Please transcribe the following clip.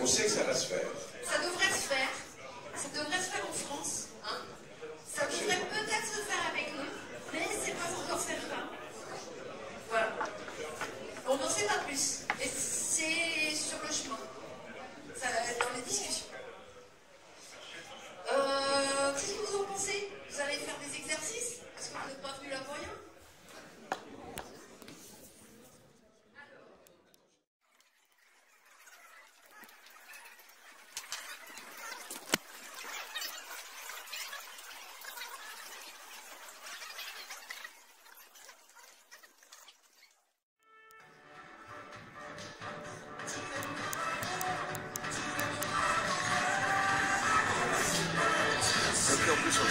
pensez que ça va se faire Ça devrait se faire. Ça devrait se faire en France. Hein. Ça devrait peut-être se faire avec nous, mais c'est pas encore certain. opuso